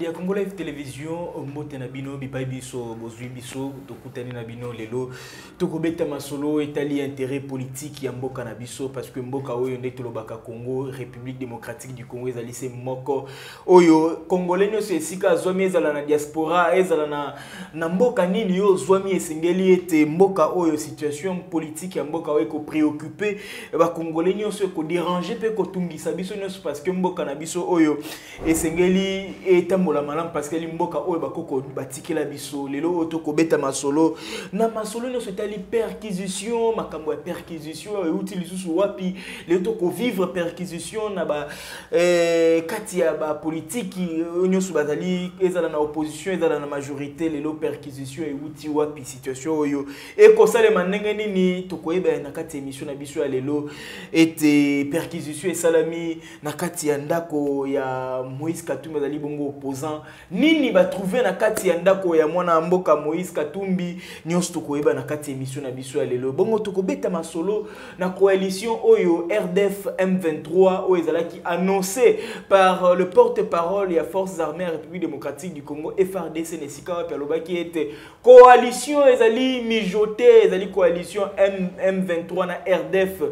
balandi ya congo live télévision mbote na bino bipai biso bozwi biso tokutani na bino lelo. Tokobeta masolo etali intérêt politique ya mboka na biso parce que mboka oyo nde tolobaka congo république démocratique du congo ezali se moko. Oyo congolais nyonso esika azwami ezala na diaspora ezala na, na mboka nini yo ozwami esengeli ete mboka oyo situation politique ya mboka oyo ekopréoccupe bacongolais nyonso ekoderange mpe kotungisa biso nyonso parce que mboka na biso oyo esengeli etambola malamu parce que eli mboka oyo bakoko batikela biso. Lelo oyo tokobeta masolo. Na masolo nyonso etali perquisition makambo ya perquisition euti lisusu wapi? Lelo tokovivre perquisition na ba eh, kati ya bapolitiki oyo nyonso bazali ezala na opposition ezala na majorité. Lelo perquisition euti wapi? Situation oyo ekosalema ndenge nini? Tokoyeba na kati ya émission na biso ya lelo ete perquisition esalami na kati ya ndako ya moïse katumbi azali bongo nini batrouve na kati ya ndako ya mwana mboka moïse katumbi? Nyonso tokoyeba na kati ya bongo masolo na coalition oyo rdf m23 oyo ezalaki annoncé par le porte-parole ya forces armées ya république démocratique du congo frdc na esika wapi alobaki coalition ezali mijote ezali coalition M, m23 na rdf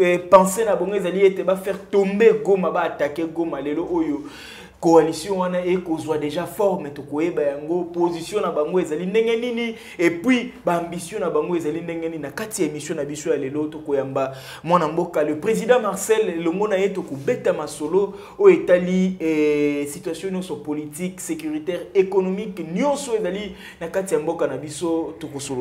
eh, pense na bongo ezali ete bafaire tombe goma baatake goma lelo oyo coalition wana ekozwa déjà forme tokoyeba yango position na bango ezali ndenge nini? Epuis baambition na bango ezali ndenge nini? Na kati ya émission na biso ya lelo mwana mboka le président marcel elongo na ye masolo oyo etali eh, situation nyonso politique sécuritaire économique nyonso ezali na kati ya mboka na biso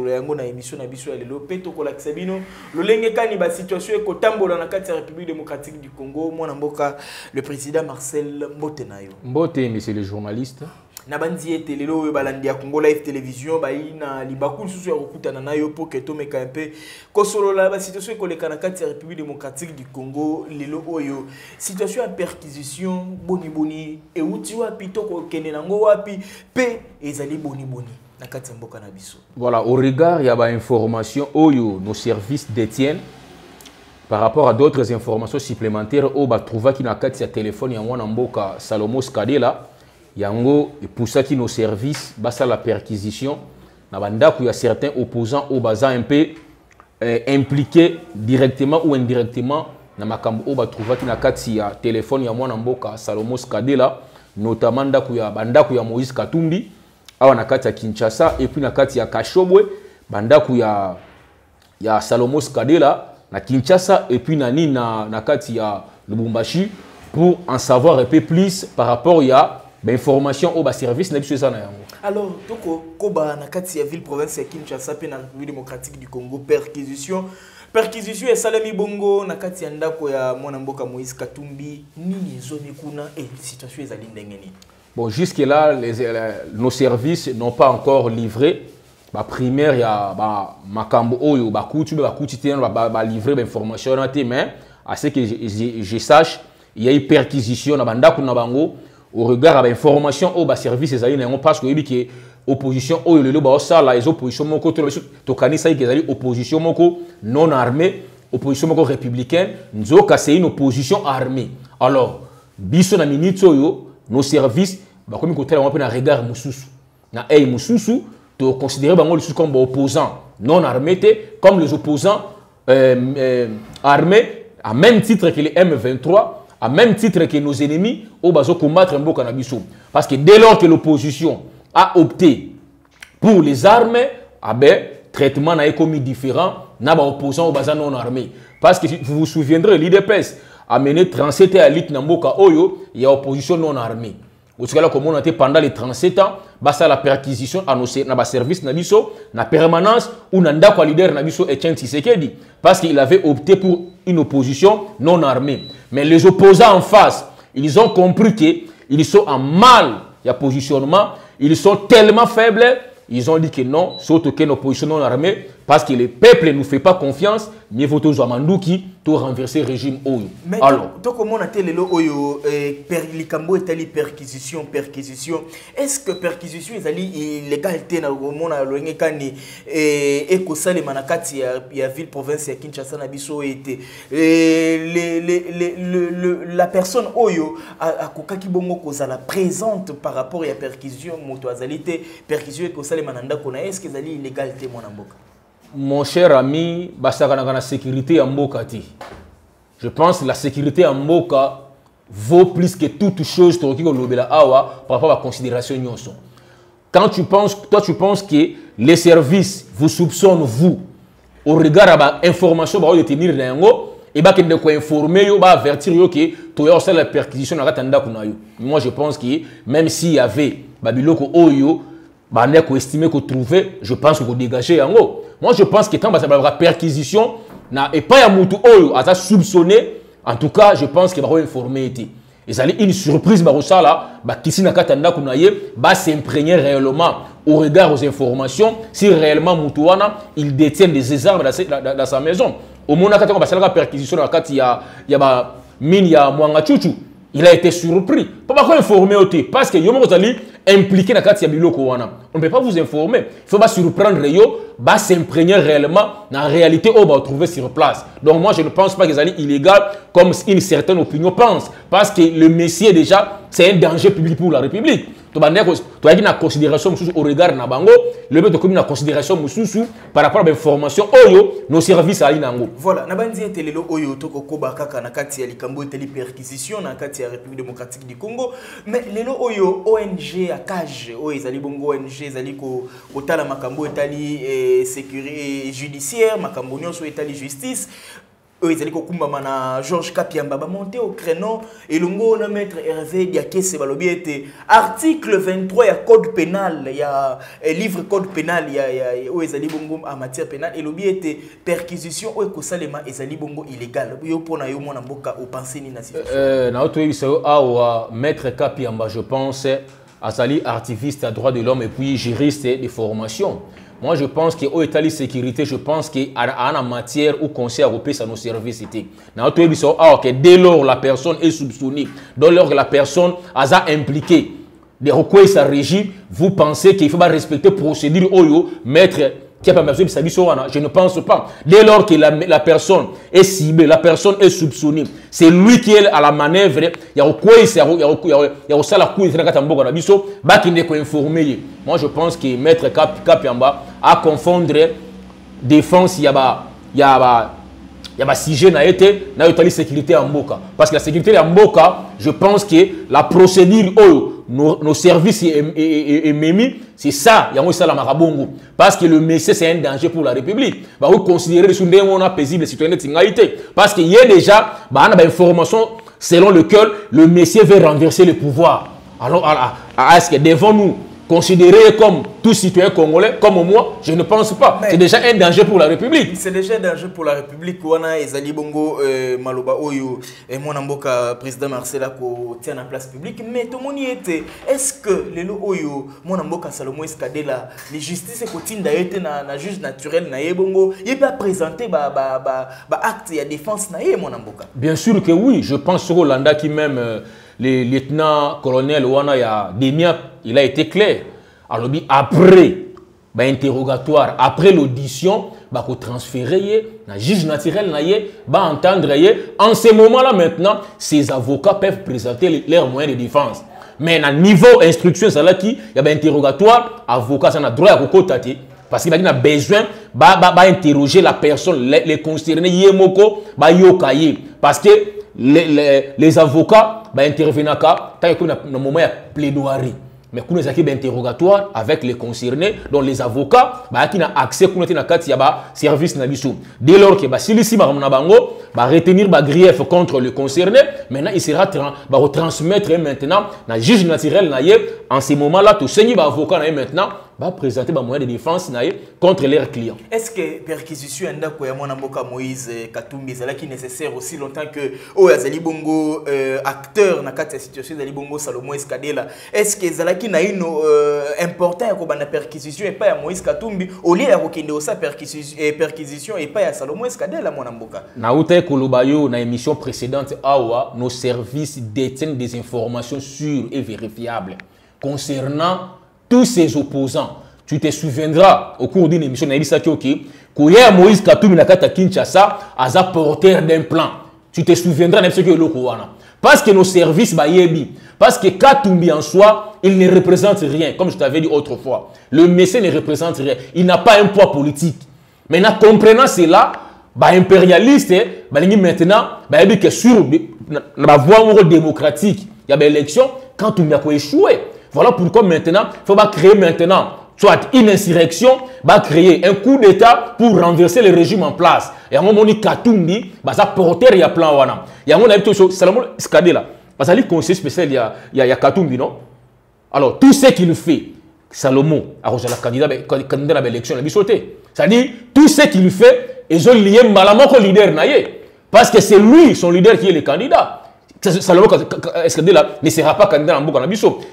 yango na émission na biso ya lelo. Mpe tokolakisa bino lolenge kani basituation ekotambola na kati ya république démocratique du congo. Mwana mboka le président marcel mbote na yo mbote monsieur le journaliste na bandi ete lelo oyo balandi ya congo live télévision bayi na libaku lisusu ya kokutana na yo mpo ke tomeka mpe kosolola basituation ekoleka na kati ya république démocratique du congo lelo oyo. Situation ya perquisition boniboni euti wapi to kokende nango wapi mpe ezali boniboni na kati ya mboka na biso. Voilà au regard ya bainformation oyo nos services détiennent par rapport à d'autres informations supplémentaires oyo batrouvaki na kati ya telefone ya mwana mboka salomos kadela yango epusaki nos services basala perquisition. Na bandako ya certains opposants oyo baza un peu euh, impliqué directement ou indirectement na makambo oyo batrouvaki na kati ya telefone ya mwana mboka salomos kadela notamment ndako ya bandako ya moïse katumbi awa na kati ya kinshasa epuis na kati ya kashobwe bandako ya, ya salomos kadela na Kinshasa et puis na nini na, na kati ya Lubumbashi pour en savoir un peu plus par rapport ya bainformation oyo baservice na biso eza na yango. Alors tokokoba na kati ya ville province ya kinshasa mpe na république démocratique du congo perquisition. Perquisition esalemi bongo na kati ya ndako ya mwana mboka moïse katumbi. Nini ezomi kuna e situation ezali ndenge nini? Bon jusque là les, les, nos services n'ont pas encore livré baprimaire ya makambo oyo bakuti mpe bakuti te balivre bainformation wana te mais à ce que je, sache il y a eu perquisition na bandako na bango au regard ya bainformation oyo baservice ezali na yango parce que oyebi ke opposition oyo lelo baosala eza opposition moko tokanisaki ke ezali opposition moko non armée opposition moko républicaine nzoka c'est une opposition armée. Alors biso na minute oyo nos services bakomi kotala yango mpe na regard mosusu na œil mosusu considérer bango comme opposants non armés comme les opposants euh, euh, armés à même titre que les M23 à même titre que nos ennemis au bazo combattre Mboka Nabiso. Parce que dès lors que l'opposition a opté pour les armes ah ben traitement n'a commis différent n'a pas opposant au non armé. Parce que vous vous souviendrez l'IDPS a mené 37 à l'île Namboka Oyo il y a opposition non armée otikala komona te pendant les 37 ans basala perquisition na baservice na biso na permanence ou na ndako leader na biso etienne tshisekedi parce qu'il avait opté pour une opposition non armée. Mais les opposants en face ils ont compris que ils sont en mal ya positionnement ils sont tellement faibles ils ont dit que non surtout qu'une opposition non armée parce que le peuple ne nous fait pas confiance mieux vaut tozwa manduki to renverser régime oyo. Mais alors. tokomona te lelo oyo eh, per, likambo etali perquisition perquisition? Est ce que perquisition ezali illégal te na komona lolenge kani eh, ekosalema na kati ya, ya ville province ya kinshasa na biso oyo le, le, le, le, le, la personne oyo a- akokaki bongo kozala présente par rapport ya perquisition moto perquisition ekosalema na ndako na ye est ce que ezali illégal te mwana mboka? Mon cher ami na sécurité ya mboka te je pense la sécurité ya mboka vaut plus que toute chose par rapport à considération nyonso. Quand tu penses toi tu penses que les services vous soupçonnent vous au regard ya bainformation bao détenir na yango e bakende koinforme yo baavertir yo ke toya kosala perquisition na kati ya ndako na yo. Moi je pense que même s'il y avait babiloko oyo bande koestime kotrouve je pense kodégage yango moi je pense que tant basalaka perquisition na epai ya motu oyo aza soupçonné en tout cas je pense que bakoinforme ye te ezali une surprise bakosala bakisi na kati ya ndako na ye basimprégner réellement au regard aux informations. Si réellement motu wana il détient des armes dans, sa- dans, dans sa maison. Omonaka ntango basalaka perquisition na kati ya, ya bamine ya mwanga chuchu il a été surpris. Bakoinforme yo te parce que yo moko ozali impliqué na kati ya biloko on ne peut pas vous informer. Il faut basurprendre yo basimprégner réellement na réalité oyo baotrouve sur place. Donc moi je ne pense pas que ezali illégal comme une certaine opinion pense. Parce que le messier déjà c'est un danger public pour la république toyaki na considération mosusu au regard na bango lobi tokomi na considération mosusu par rapport à bainformation oyo nos services ali nango voilà na bandi ete lelo oyo tokokoba kaka na kati ya likambo etali perquisition na kati ya république démocratique du congo. Mais lelo oyo ong ya cage oyo ezali bongo ong ezali ko- kotala makambo etali eh, sécurité judiciaire makambo nyonso etali justice oyo ezali kokumbama na georges kapiamba bamonte au créneau elongo na maître hervé diakese balobi ete. Article 23 ya code pénal ya eh, livre code pénal ya, ya, ya- oyo ezali bongo en matière pénale elobi ete perquisition oyo ekosalema ezali bongo illégal. Yo mpo na yo mwana mboka opense nini na situation Euh, na toyebisa yo awa maître kapiamba je pense azali activiste à droit de l'homme et puis juriste de formation moi je pense que oyo etali sécurité je pense que na matière ou conseil à kopesa nos services te na awa ke dès lors la personne est soupçonnée. Dès lors que la personne aza impliquée de rekwesa régime vous pensez qu'il faut pas respecter procédure oyo maître a je ne pense pas. Dès lors que la, la personne est ciblée la personne est soupçonnée c'est lui qui est à la manœuvre. Na na bakende koinforme ye moi je pense que maître Kap- kapiamba a confondre défense ya ba ya ba ya basujet na ye te na oyo etali sécurité ya mboka. Parce que la sécurité ya mboka je pense que la procédure oyo nos, services em- e- e- ememi c'est ça yango esalamaka bongo parce que le messier c'est un danger pour la république bakoconsidérer lisu ndenge wana paisible citoyen te parce que ye déjà baa na bainformation selon lequel le messier veut renverser le pouvoir alors à- est-ce que devant nous considéré comme tout citoyen congolais comme moi je ne pense pas. C'est déjà un danger pour la république. C'est déjà un danger pour la république. Wana ezali bongo euh, maloba oyo eh, mwana mboka président marcel akotia na place publique. Mais tomoni ete est ce que lelo oyo mwana mboka salomo escadela le justice ekotinda ye te na, na juge naturel na bongo ye mpe apresente baacte ba, ba, ba acte défense na mboka Bien sûr que oui, je pense que Rolanda qui même euh, le lieutenant-colonel Wana ya Demia, il a été clair. Alors après bah, après l'audition, bah ko transférer na juge naturel na bah entendre. En ce moment-là maintenant, ces avocats peuvent présenter leurs moyens de défense. Mais na niveau instruction ça là qui y a bah, interrogatoire, avocat ça na droit à te. parce qu'il a besoin ba ba ba interroger la personne les, les concernés yemoko ba yoka ye parce que les, les, les avocats ba intervenaka tant que na, na moment ya plaidoirie mais kuna ezalaki bainterrogatoire avec les concernés donc les avocats bayaki na accès kuna te na kati ya dès lors ke basilisi makambo na bango baretenir bagrief contre le concerné maintenant il sera tra- bakotransmettre ye maintenant na juge naturel na en ce moment là tosengi baavocat na ye maintenant va présenter ba moyen de défense na contre leurs clients. Est-ce que perquisition ya mwana mboka moïse katumbi ezalaki nécessaire aussi longtemps que oyo azali bongo euh, acteur na kati ya situation ezali bongo salomo escadela. Est-ce que ezalaki na ino euh, important ya kobanda perquisition epai ya moïse katumbi olie ya kokende osa perquisition, eh, perquisition epai ya salomo escadela mwana mboka? Nauta koloba yo na émission précédente awa nos services détiennent des informations sûres et vérifiables concernant tous ses opposants. Tu te souviendras au cours d'une émission, Naïbisaki Ok, que Moïse Katoumi Nakata Kinshasa a porteur d'un plan. Tu te souviendras de ce que Parce que nos services, bah, parce que Katumbi en soi, il ne représente rien, comme je t'avais dit autrefois. Le Messie ne représente rien. Il n'a pas un poids politique. Maintenant, comprenant cela, bah, impérialiste, bah, maintenant, bah, que sur la voie démocratique, il y a une élection, Katumbi a échoué? Voilà pourquoi maintenant, il faut créer maintenant soit une insurrection, va créer un coup d'État pour renverser le régime en place. Et à un moment donné, Katumbi, bah, ça porter il y a plan wana. Il y a un moment Salomon Skade là. Parce que conseil spécial, il y a, y a, Katumbi, non Alors, tout ce qu'il fait, Salomon, la candidat, candidat à l'élection, il a sauté. C'est-à-dire, tout ce qu'il fait, ils ont lié malamment au leader. Parce que c'est lui, son leader, qui est le candidat. Salomon ne sera pas candidat en Mboka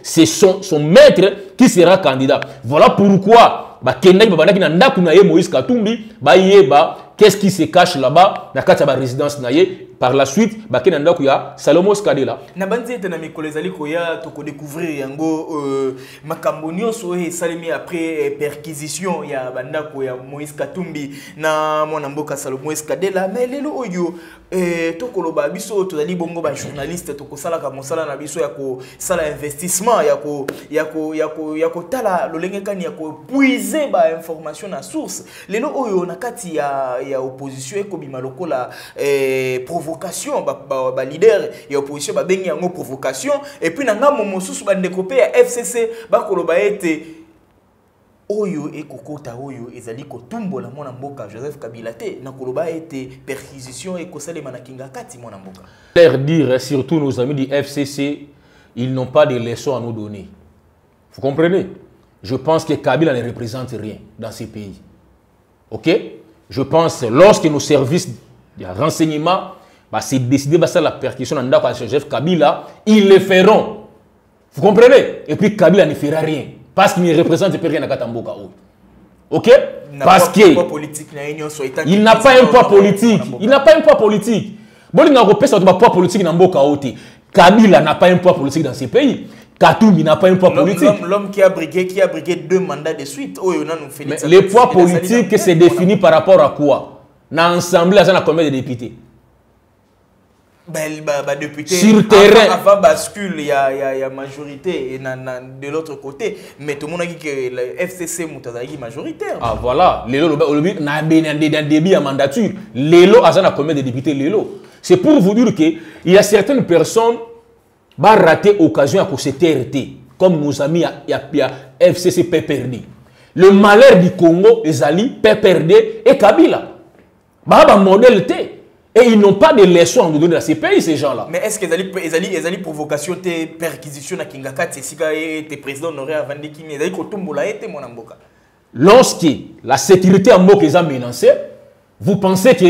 C'est son, maître qui sera candidat. Voilà pourquoi bah, Kenda babandaki na ndaku na ye Moïse Katumbi ba yeba qu'est-ce qui se cache là-bas na kati ya résidence na ye par la suite bakende ndako ya salomo skadela na banzi ete na mikolo ezali koya tokodécouvrir yango euh, makambo nyonso oyo esalemi après euh, perquisition ya bandako ya moïse katumbi na mwana mboka salomo eskadela mais lelo oyo eh, tokoloba biso tozali bongo bajournaliste tokosalaka mosala na biso ya kosala investissement ya kotala ko, ya ko, ya ko lolenge kani ya kopuise bainformation na source. Lelo oyo na kati ya, ya opposition ekobima lokola eh, provocation baleader ba, ba ya opposition babengi yango provocation. Epuis na ngambo mosusu bandeko mpe ya fcc bakoloba ete oyo ekokota oyo ezali kotumbola mwana mboka joseph kabila te na koloba ete perquisition ekosalema na kinga kati mwana mboka. Leur dire surtout nos amis du fcc ils n'ont pas de leçons à nous donner. Vous comprenez? Je pense que kabila ne représente rien dans ces pays. Ok? Je pense lorsque nos services de renseignement bah, c'est décidé bah, ça la perquisition dans Joseph Kabila, ils le feront. Vous comprenez? Et puis Kabila ne fera rien. Parce qu'il ne représente rien à Katamboka. Ok Parce que il n'a pas un poids politique. Il n'a pas un poids politique. Bon, il n'a pas un poids politique dans Mboka Kabila n'a pas un poids politique dans ces pays. Katumbi n'a pas un poids politique. L'homme qui a brigué, qui a brigué deux mandats de suite. Oh, Mais le poids politique, c'est défini par rapport à quoi? Dans l'Assemblée, il y a combien de députés? Ben, bah, bah, député, sur terrain. avant, avant bascule il y a, y, a, y a majorité et na, na, de l'autre côté. Mais tout le monde a dit que le FCC est majoritaire ah voilà. Lelo na début à mandature. Lelo azana combien de députés lelo? C'est pour vous dire que il y a certaines personnes va rater occasion à se TRT comme nos amis a, y a FCC PPRD le malheur du Congo ezali PPRD et Kabila ba ba modèle T et ils n'ont pas de leçons à nous donner dans ces pays, ces gens-là. Mais est-ce qu'ils ont des provocations, des perquisitions à Kingakati, si tes présidents n'auraient vendu Kimi, ils ont été mon amboka Lorsque la sécurité en Mboka est menacée, vous pensez que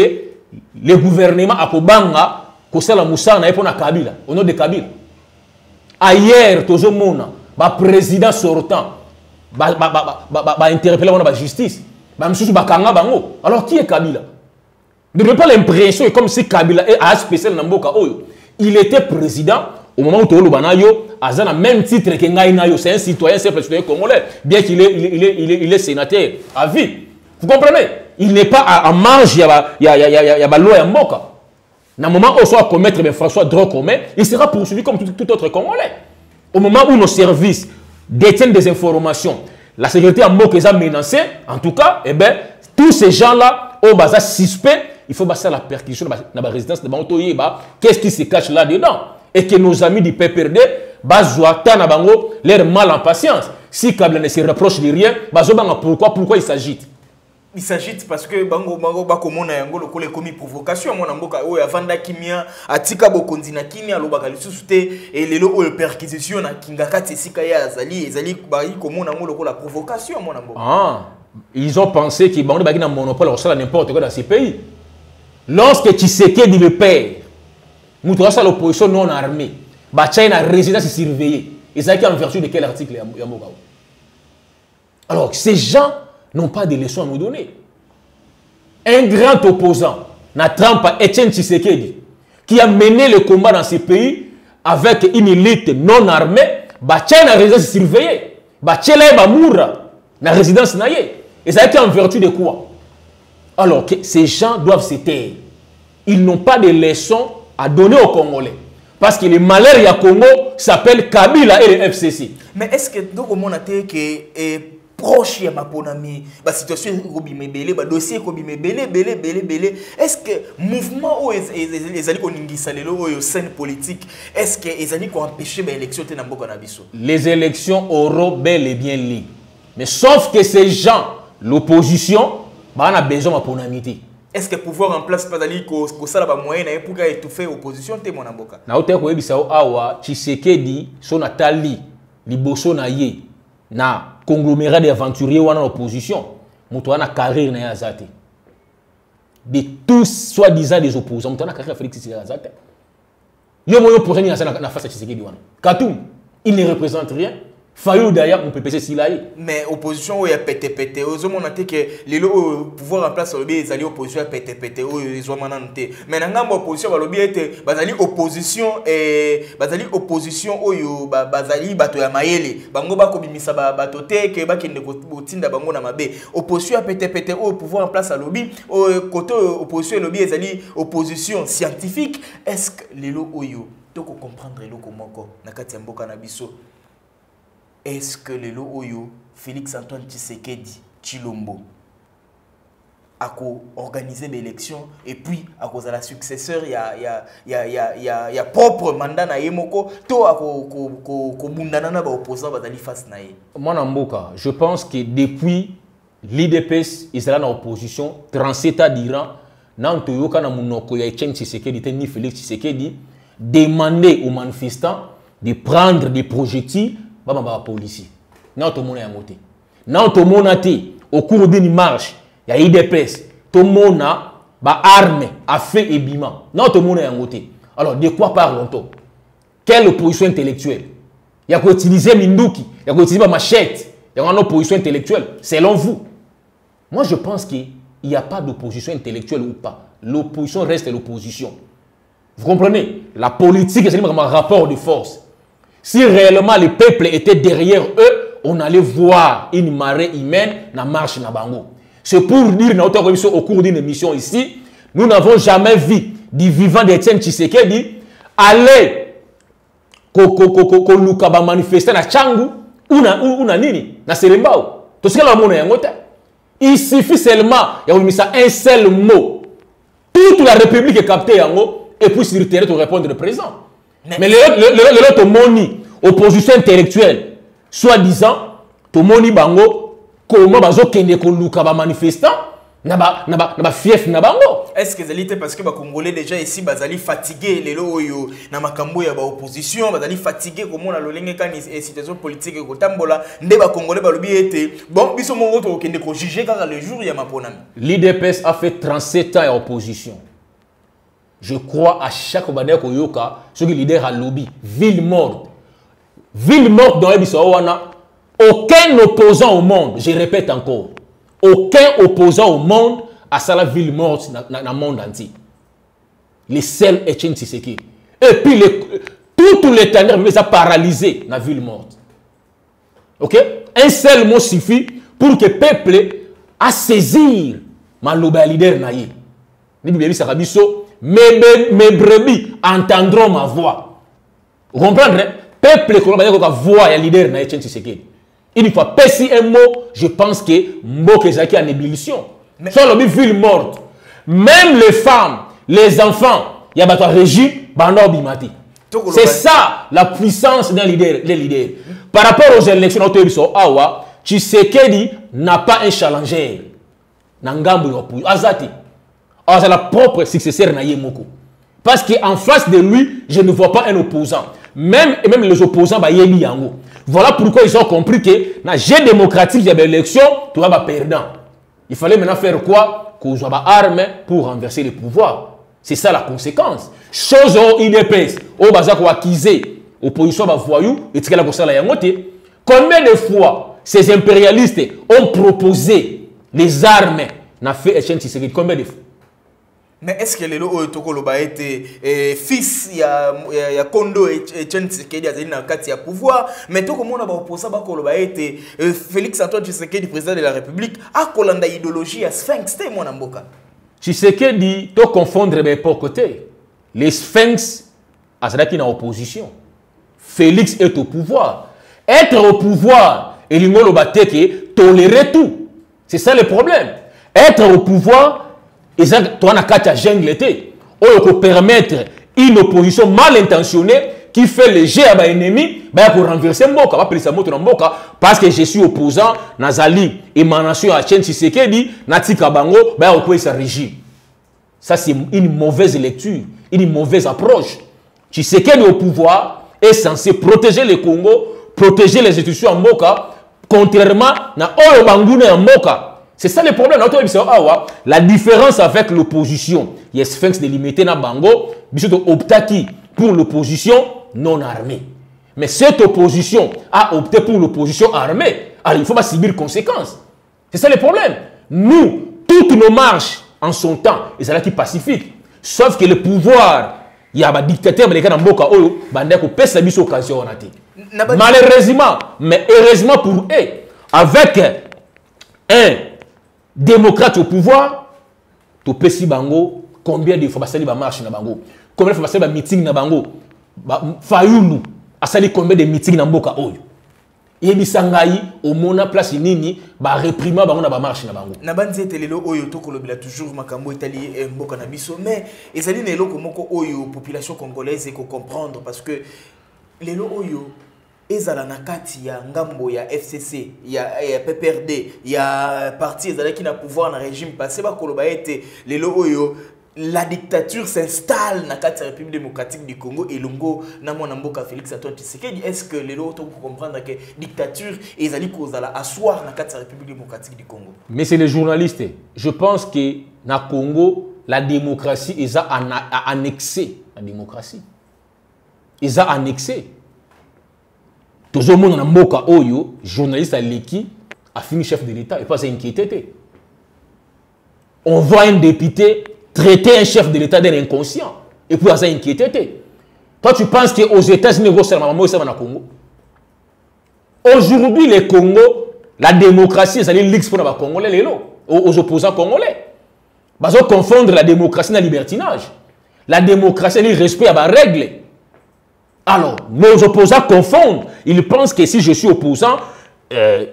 le gouvernement a Kobanga, Kosala Moussa, n'a pas Kabila, au nom de Kabila. Ailleurs, tout le monde, le président sortant, va interpeller la justice. Alors qui est Kabila ne n'avez pas l'impression comme si Kabila est à spécial Namboka Oyo. Il était président au moment où Tolo Banayo a le même titre que Ngaïnayo. C'est un citoyen simple citoyen congolais, bien qu'il est, il est, il est, il est, sénateur à vie. Vous comprenez Il n'est pas en marge, il y a, il y a, il y a, il y a loi Mboka. Dans le moment où on soit commettre François droit il sera poursuivi comme tout, autre Congolais. Au moment où nos services détiennent des informations, la sécurité en Mboka est menacée, en tout cas, eh ben, tous ces gens-là, au bas suspect, il faut passer la perquisition dans la résidence de Bantoye. Qu'est-ce qui se cache là-dedans Et que nos amis du PPRD, bango leur mal en patience. Si Kabila ne se reproche de rien, pourquoi, pourquoi il s'agite? Il s'agit parce que bango bango bakomona yango lokola ekomi provocation ya mwana mboka oyo avanda kimia atika bokonzi na kimia alobaka lisusu te elelo oyo perquisition na kinga kati esika ye azali ezali bayi komona yango lokola provocation ya mwana mboka Ah, ils ont pensé qu'ils ont un monopole au sol n'importe quoi dans ces pays. Lorsque Tshisekedi le père, nous avons l'opposition non armée, bah China résidence surveillée. Ça qui en vertu de quel article Yamogao Alors, ces gens n'ont pas de leçons à nous donner. Un grand opposant, na Trump, Etienne Tshisekedi, qui a mené le combat dans ces pays avec une élite non armée, bah China résidence surveillée. China ba moura na résidence na ye. Et ça a été en vertu de quoi? Alors que ces gens doivent se taire. Ils n'ont pas de leçons à donner aux Congolais. Parce que le malheur ya Congo s'appelle Kabila et le FCC. mais est ce que tokomona te ke eh, proche ya maponami basituation ekobima ebele badossier ekobima ebele ebele ebele ebele est ce que mouvement oyo ez- ez- ez- ezali koningisa lelo oyo scène politique est ce que ezali koempêche baélection te na mboka na biso? Les élections auront bel et bien lieu. Mais sauf que ces gens, l'opposition, bah, on a besoin de ponamité. est ce que pouvoir en place bazali ko- kosala bamoyen na ye pour ka étouffe opposition te mwana mboka? Na ote koyebisa yo awa tshisekedi so natali liboso na ye na conglomérat de aventurier wana na opposition moto wana carrière na ye de tous soi-disant des opposants moto carrière félix tshisekedi yo na face tshisekedi wana. Il ne représente rien fayulu daya mopepese sila ye mais opposition oyo ya petepete ozomona te ke lelo oyo pouvoir en place balobi ezali opposition ya petepete oyo ezwama nanu te mais na ngambo opposition balobi ete bazali opposition bazali opposition oyo ba- bazali bato ya mayele. Bango bakobimisa ba- bato te ke bakende ko- kotinda bango na mabe. Opposition ya petepete oyo pouvoir en place alobi kote oyo opposition elobi ezali opposition scientifique. Est ce que lelo oyo tokocomprendre eloko moko na kati ya est-ce que lelo oyo félix antoine tshisekedi chilombo ako-organiser baélection et puis akozala successeur ya, ya, ya, ya, ya, ya propre mandat na ye moko to akobundana ko, ko, kobundana na baopposant bazali face na ye? Mwana mboka je pense que depuis l'idps ezala na opposition 37 ans durant nanu toyoka na monoko ya etienne tshisekedi te ni félix tshisekedi demander aux manifestants de prendre des projectiles bamamba bapolisier nanu tomona yango te nanu tomona te au cours d'une marche ya idps tomona baarme a feu ebima nanu tomona yango te alors de quoi parlons-on quelle opposition intellectuelle? Il y a qu'à utiliser Minduki, il y a qu'à utiliser ma machette. Il y a une opposition intellectuelle. Selon vous. Moi, je pense qu'il n'y a pas d'opposition intellectuelle ou pas. L'opposition reste l'opposition. Vous comprenez? La politique, c'est un rapport de force. Si réellement le peuple était derrière eux, on allait voir une marée humaine dans marche na bango. C'est pour dire na au cours d'une émission ici, nous n'avons jamais vu du vivant d'Etienne Tshisekedi aller koluka bamanifeste na changu una, una nini? Na selembao tosikala bamona yango te il suffit seulement ya komimisa un seul mot. Toute la république ecapte yango et puis sur terrain to répondre présent mais, lelo tomoni opposition intellectuelle soi-disant tomoni bango comment bazokende koluka bamanifestant na ba ba na ba fief na bango. Est-ce que ezali te parce que bacongolais déjà ici bazali fatigué lelo oyo na makambo ya baopposition bazali fatigué komona lolenge kani situation politique ekotambola nde bacongolais balobi ete bon biso kaka le jour ya maponami l'idps a fait 37 ans ya opposition je crois à chaque bandeko koyoka soki leader alobi ville morte ville morte dans yebisa wana aucun opposant au monde je répète encore aucun opposant au monde à la ville morte dans le monde entier. Le seul Etienne Tshisekedi. Et puis, le, tout l'éternel mais a paralysé la ville morte. Ok? Un seul mot suffit pour que le peuple a saisir ma leader naïe. Mes, mes brebis entendront ma voix. Vous comprenez? Peuple qui a voix et leader naïe Etienne Tshisekedi. Une fois pesi un mot, je pense que Mboke Zaki en ébullition. Soit le ville morte. Même les femmes, les enfants, il y a un régime, bimati. C'est ça la puissance d'un leader, des leaders. Par rapport aux élections, Awa, Tshisekedi n'a pas un challenger. na ngambo ya opposition aza te azala propre successeur na ye moko. Parce que en face de lui je ne vois pas un opposant. Même et même les opposants bayebi yango. Voilà pourquoi ils ont compris que na jeu démocratique ya baélection toza baperdant il fallait maintenant faire quoi? Kozwa baarme pour renverser le pouvoir c'est ça la conséquence. Chose oyo idps oyo baza koakize opposition bavoyou etikala kosala yango te combien de fois ces impérialistes ont proposé les armes na fait combien de fois? Mais est ce que lelo oyo tokoloba eh, fils ya, ya, ya kondo etienne tshisekedi azali na kati ya pouvoir mais tokomona baoposa bakoloba ete eh, félix antoine tshisekedi président de la république akolanda idéologie ya sphinx te mwana mboka? Tshisekedi toconfondre baépoque te. Les sphinx azalaki na opposition. Félix est au pouvoir. Être au pouvoir elingi oloba te ke tolérer tout. C'est ça le problème. Être au pouvoir eza toza na kati ya jungle te oyo kopermettre une opposition mal intentionnée qui fait le jeu ya baennemi baya korenverse mboka bapelisa moto na mboka parce que je suis opposant nazali émanation ya chaine tshisekedi natika bango baya kokweyisa régime. Ça c'est une mauvaise lecture une mauvaise approche. Tshisekedi au pouvoir est censé protéger le congo protéger les institutions ya mboka contrairement na oyo banguna ya mboka c'est ça le problème. Awa la différence avec l'opposition. Ya sphinx délimité na bango biso tooptaki pour l'opposition non armée. Mais cette opposition a opté pour l'opposition armée. Alors il faut pas subir conséquence c'est ça le problème. Nous toutes nos marches en son temps ezalaki pacifique. Sauf que le pouvoir ya badictateur baleka na mboka oyo bandaki kopesa biso occasion wana te malheureusement mais heureusement pour eux avec un démocrate au pouvoir topesi bango combien de fois basali bamarche na bango? Combien de fois basali bameeting na bango? Fayulu asali combien de meeting na mboka oyo? Yebisa ngai omona place nini bareprima bango na bango? Na bandi ete lelo oyo toujours makambo etali mboka na biso. Mais population congolaise ekocomprendre parce que lelo oyo ezala na kati ya ngambo ya fcc ya, ya pprd ya parti ezalaki na pouvoir na régime passé bakoloba ete lelo oyo la dictature s'installe na kati ya république démocratique du congo elongo na mwana mboka félix antoine tshisekedi. Est ce que lelo tokocomprendre ke dictature ezali kozala asseoir na kati ya république démocratique du congo? Mais c'est les journalistes je pense que na congo la démocratie eza annexé la démocratie. Eza annexé tozomona na mboka oyo journaliste aleki afini chef de l'état et pas inquiété on voit un député traiter un chef de l'état d'un inconscient et puis aza inquiété toi tu penses que aux états-unis ekosalama mamo esama na congo. Aujourd'hui le congo la démocratie ezali lix mpo na bacongolais lelo aux opposants congolais. Bazoconfondre la démocratie na libertinage. La démocratie ezali respect ya barègle alors nos opposants confondent. Ils pensent que si je suis opposant euh,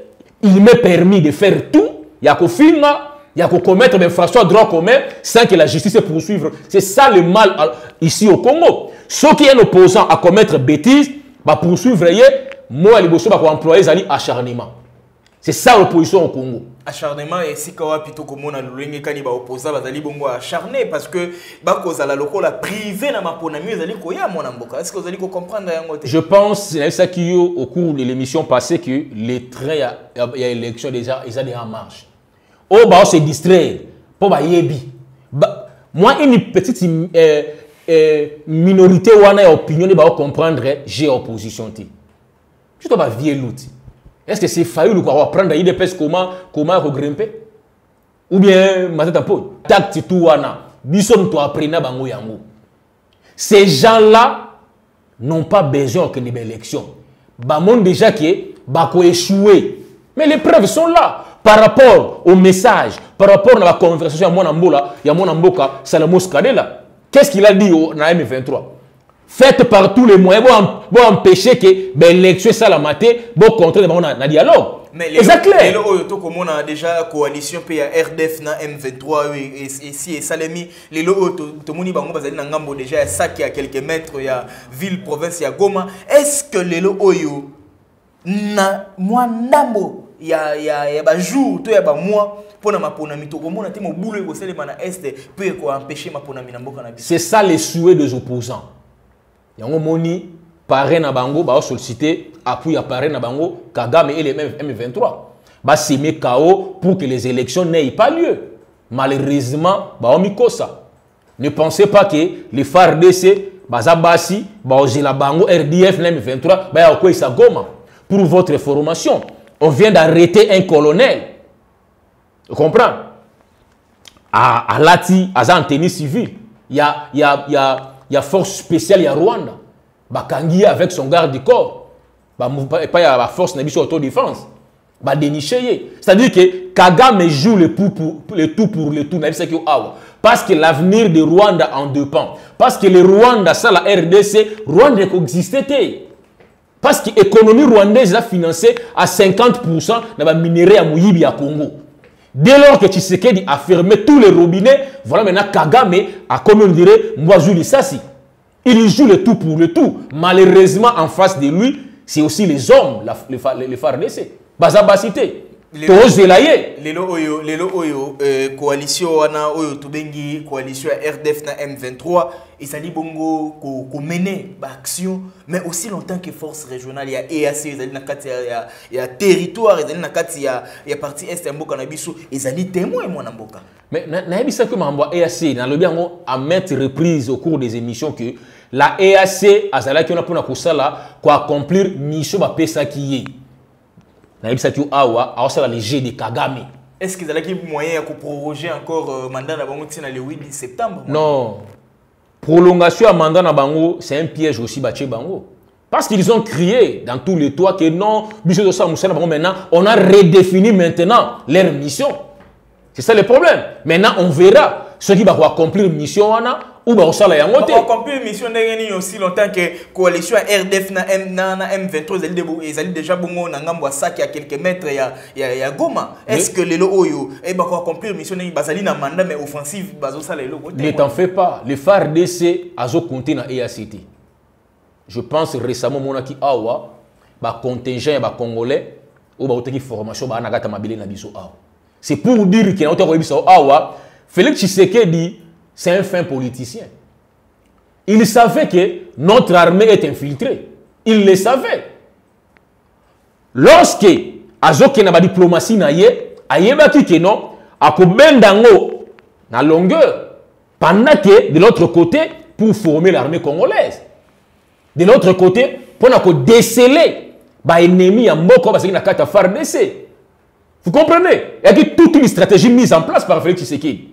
il m'est permis de faire tout. Ya kofinga ya commettre d'infractions à droit commun sans que la justice poursuivre. C'est ça le mal ici au congo. Soki un opposant à commettre bêtise bapoursuivre ye moi ya liboso bakoemploye ezali acharnement c'est ça l'opposition au congo. Acharnement esika wapi tokomona lolenge kani baopposa bazali bongo acharné parce que bakozala lokola privé na maponami ezali koya mwana mboka. Est ce que ozali kocomprendre yango te? Je pense nayebisaki yo au cours de l'émission passée que les trains ya, ya, ya élection déjà eza déjà en marche. Oyo bao se distraire bayebi ba, moi une petite euh, euh, minorité wana opinion nde baocomprendre j'ai opposition te. Surtout bavie luti est ce que c'est failli quoi? Apprendre idps comment comment regrimper? Ou bien matata mpo tacte tu wana biso moto aprena bango yango ces gens là n'ont pas besoin okende baélection bamoni déjà ke bakoéchouer mais les preuves sont là. Par rapport au message par rapport à la conversation mwana mbola mwana mboka salamos kadela qu'est-ce qu'il a dit na m23 faites par tous les moyens. Pour empêcher que l'élection esalama te bocontraire bango na dialogue eza clair lelo oyo tokomona déjà coalition ya rdf na m23 oyo esi esalemi lelo oyo tomoni bango bazali na ngambo déjà ya saki ya quelques mètres ya ville province ya goma. Est ce que lelo oyo na mwa ndambo ya, ya, ya bajour to ya bamois mpo na maponami tokomona te mobulu ekosalema na este mpo ekoempêche maponami na mboka na biso c'est ça les souhaits des opposants yango moni parrain na bango baosollicite appui ya parrain na bango kagame et les m23. Baseme kao pour que les élections n'aient pas lieu. Malheureusement baomikosa ne pensez pas que les fardc baza basi bango rdf na m23 baya kokweyisa goma pour votre formation. On vient d'arrêter un colonel. Tu comprends à, à Lati, à en tenue civile. Il y a, y, a, il y, a, il y a force spéciale, il y a Rwanda. Bakangi avec son garde du corps. Bah, pas il y a la force n'a autodéfense. Bah, dénicher. C'est-à-dire que Kagame joue le, pour, le tout pour le tout. Parce que l'avenir de Rwanda en dépend. Parce que le Rwanda, ça, la RDC, Rwanda existait. Parce que l'économie rwandaise a financé à 50% dans la minerai à Mouyibi à Congo. Dès lors que Tshisekedi a fermé tous les robinets, voilà maintenant Kagame a, comme on dirait, Mboazou Lissassi. Il joue le tout pour le tout. Malheureusement, en face de lui, c'est aussi les hommes, les, les. Bazabasité. Tozela ye lelo oyo lelo oyo euh, coalition wana oyo tobengi coalition ya rdf na m23 ezali bongo komene ko baaction mais aussi longtemps que force régionale ya eac ezali na kati ya, ya, ya territoire ezali na kati ya, ya partie est ya mboka na biso ezali témoin mwana mboka. Mais nayebisaki makambo ya eac nalobi yango à maintes reprises au cours des émissions que la eac azalaki wana mpona kosala koaccomplir mission bapesaki ye nayebisaki yo awa aosala le jeu de kagame. Est ce que ezalaki moyen ya koproroger encore euh, mandat na bango le 8 septembre non. Prolongation ya mandat na bango c'est un piège aussi batie bango. Parce qu'ils ont crié dans tous les toits que non biso na bango maintenant on a redéfini maintenant leur mission. C'est ça le problème. Maintenant on verra soki bakoaccomplir mission wana ou bakosala yango te accomplir mission ndenge nini aussi longtemps que coalition ya rdf na, M, na, na m23 ezali, de, ezali déjà bongo na ngambo ya saki ya quelques mètres ya, ya, ya goma. Est ce que lelo oyo e bakoaccomplir mission ndenge bazali na mandat mais offensive bazosala eloko te ne t'en fais pas. Le fardc azokonte na eact je pense récemment monaki awa bacontingent ya bacongolais oyo bautaki formation baa na kati ya mabele na biso awa. C'est pour dire ke nauta koyebisa awa félix tshisekedi c'est un fin politicien. Il savait que notre armée est infiltrée. Il le savait. Lorsque azoke na ba diplomatie na ye, ayebaki que non, akobendango na longueur pendant que de l'autre côté pour former l'armée congolaise. De l'autre côté pour déceler ba ennemi ya mboko parce que na kata FARDC. Vous comprenez? Il y a toute une stratégie mise en place par Félix Tshisekedi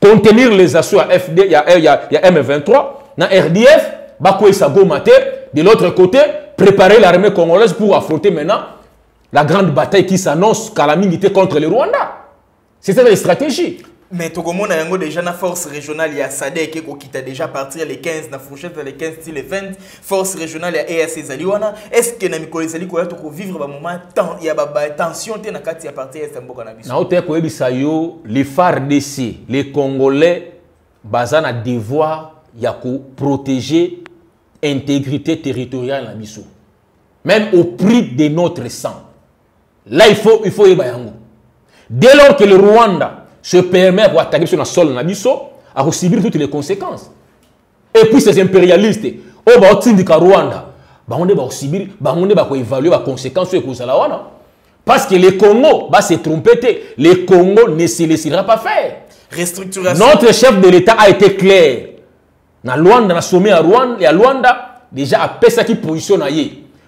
contenir les assauts à FD, il y a, il y a, il y a M23, dans RDF, Bakoïsa Gomate, de l'autre côté, préparer l'armée congolaise pour affronter maintenant la grande bataille qui s'annonce calamité contre le Rwanda. C'est ça la stratégie. Mais tokomona yango déjà na force régionale ya SADC ko kita déjà partir les 15 na fourchette les 15 til les 20 force régionale ya EAC ezali wana. Est-ce que na mikolo ezali ko to ko vivre ba moment temps ya te na kati ya partie est mboka na biso? Na ote ko ebisa yo les FARDC congolais baza na devoir ya ko protéger intégrité territoriale na même au prix de notre sang. Là il faut il faut yeba yango. Dès lors que le Rwanda se permet pour attaquer sur le sol nabiso à subir toutes les conséquences. Et puis ces impérialistes, au bas de Rwanda, bah on est bah subir, bah on est bah évaluer les conséquences sur les wana. Parce que les Congo va se tromper, les Congo ne se laissera pas faire. Restructuration. Notre chef de l'État a été clair. Na Luanda, na sommet à Rwanda, et à Luanda, déjà à pesa qui positionne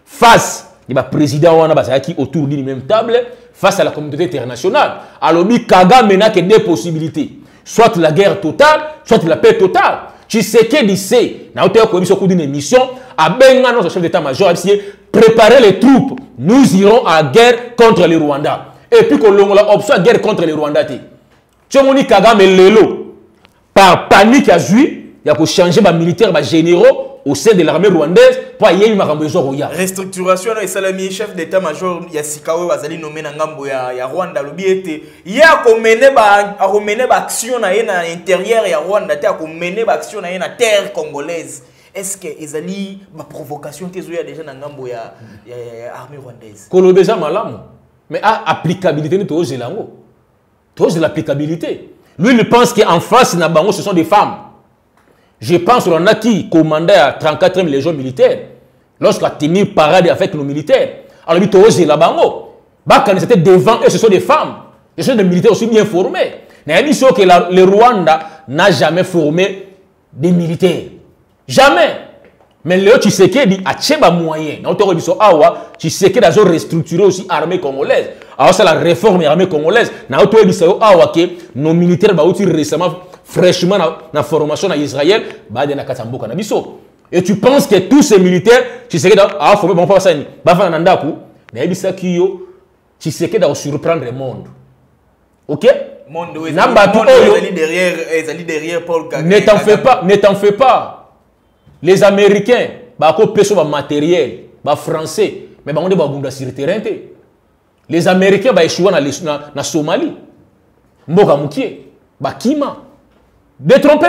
face il y a président wana bazalaki autour d'une même table face à la communauté internationale. Alobi kagame n'a que deux possibilités. Soit la guerre totale soit la paix totale. Tshisekedi se na oteya koyebisa oku d'une émission. Abenga notre chef d'état-major abisi préparer les troupes. Nous irons à guerre contre le rwanda. Et puis kolongola option ya guerre contre le rwanda te tiomoni kagame lelo par panique azwi ya kochange bamilitaire bagénéraux au sein de l'armée rwandaise pour ayebi makambo ezokoya restructuration wana esalami chef d'état major ya sika oyo azali nome na ngambo ya, ya rwanda alobi ete ye akomene akomene baaction na ye na intérieur ya rwanda te akomene baaction na ye na terre congolaise. Est ce que ezali baprovocation te ezoya déjà na ngambo ya, ya, ya, ya armée rwandaise? Koloba eza malamu. Mais à applicabilité to zelango to l'applicabilité. Lui il pense qu'en face na bango ce sont des femmes je pense qu'on a qui commandait à 34e légion militaire lorsqu'il a tenu parade avec nos militaires alors il to zela bango bakani c'était devant eux ce sont des femmes ce sont des militaires aussi bien formés mais dit que le Rwanda n'a jamais formé des militaires jamais mais Léo Tshisekedi a tcheba moyen. Na otoko biso awa Tshisekedi a restructuré aussi l'armée congolaise. Alors c'est la réforme de l'armée congolaise. Na otoko biso awa que nos militaires ba outi récemment fraîchement na formation en Israël ba de na katamboka na biso. Et tu penses que tous ces militaires Tshisekedi a formé bon pas ça ni ba fa na ndaku na yebisa kiyo Tshisekedi a surprendre le monde. OK? Monde est derrière, derrière Paul Kagame. Ne t'en fais pas, ne t'en fais pas. Les américains bakopesa ba matériel ba français mais bango nde babunda sur terrain te les américains baéchoua na, na, na somalie. Mboka mokie bakima détrompez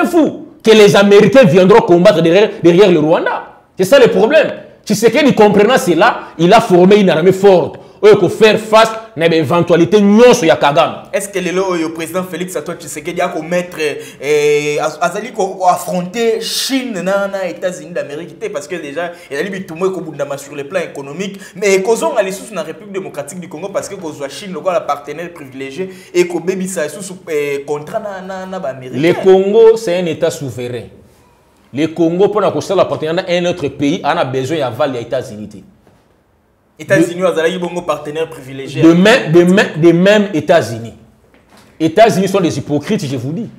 fou que les américains viendront combattre derrière, le rwanda. C'est ça le problème. Tshisekedi comprenant cela il a formé une armée forte. Oyo faire face na éventualité nyonso ya kagame est ce que lelo oyo président félix antoine tshisekedi akomettre eh, azali koaffronter chine na, na états-unis d'amérique? Te parce que déjà ezali bitumba ekobundama sur le plan économique. Mais ekozonga lisusu na république démocratique du congo parce que kozwa chine lokola partenaire privilégié ekobebisa lisusu eh, contrat na, na, na baaméricain le congo c'est un état souverain. Le congo mpona kosala partenaire na un autre pays ana besoin ya vale ya états-unis. te États-Unis, ont bon partenaire privilégié. De même, de même, de même États-Unis. États-Unis sont des hypocrites, je vous dis.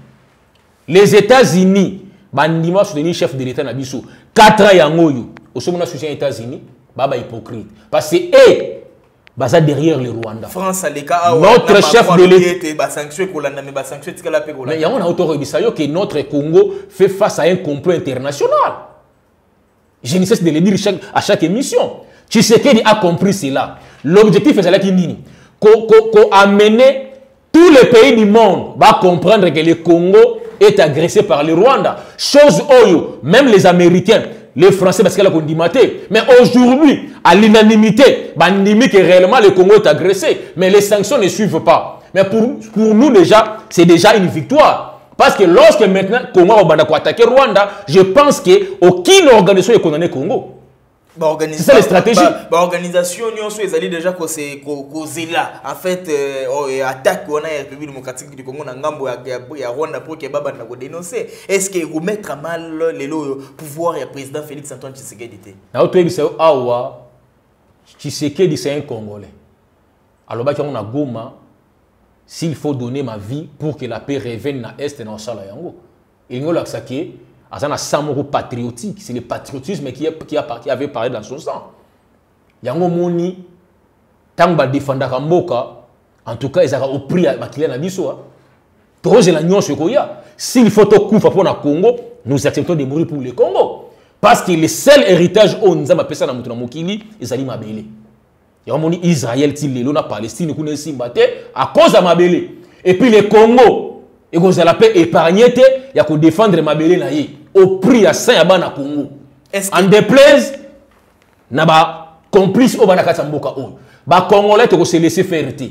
Les États-Unis, bandima soutenir chef de l'État Nabiso. Quatre ans yangoyo. Au sommet soutien États-Unis, baba hypocrite. Parce que eux, baza derrière le Rwanda. France a les cas notre chef de l'État ba sanction kolanda mais ba sanction tikala pe kolanda. Mais yango na auto bisayo que notre Congo fait face à un complot international. Je ne cesse de le dire chaque, à chaque émission. Tshisekedi a compris cela. L'objectif est qu'il nini amener tous les pays du monde à comprendre que le Congo est agressé par le Rwanda. Chose oyo, même les Américains, les Français, parce qu'elle a condimaté. Mais aujourd'hui, à l'unanimité, bandimi que réellement le Congo est agressé. Mais les sanctions ne suivent pas. Mais pour, nous déjà, c'est déjà une victoire. Parce que lorsque maintenant Congo va attaquer Rwanda, je pense qu'aucune organisation est condamnée Congo. C'est ça les stratégies. L'organisation nyonso ezali déjà kozela en fait euh, oh, attaque wana ya République démocratique du Congo na ngambo ya, ya Rwanda pour que baba na dénoncer. Est-ce que remettre à mal le pouvoir ya président Félix Antoine Tshisekedi te? Na otoyebisa awa Tshisekedi c'est un Congolais. Na Goma s'il faut donner ma vie pour que la paix revienne na est na osala yango. Ingola ksaki un samoro patriotique c'est le patriotisme qui, qui, a, qui avait parlé dans son sang. Yango moni ntango badefendaka mboka en tout cas ezalaka au prix ya bakilia na biso tozela nyonso ekoya s'il faut tokufa mpo na congo nous acceptons de mourir pour le congo. Parce que le seul héritage oyo nzambe apesa na moto na mokili ezali mabele yango moni israel ti lelo na palestine kuna esimba te cause ya mabele et puis le congo ekozala mpe épargne te ya kodefendre mabele na ye au prix à saint ya bana congo en déplaise na bacomplice oyo bana kati ya mboka oyo bacongolais tokose laisser faire te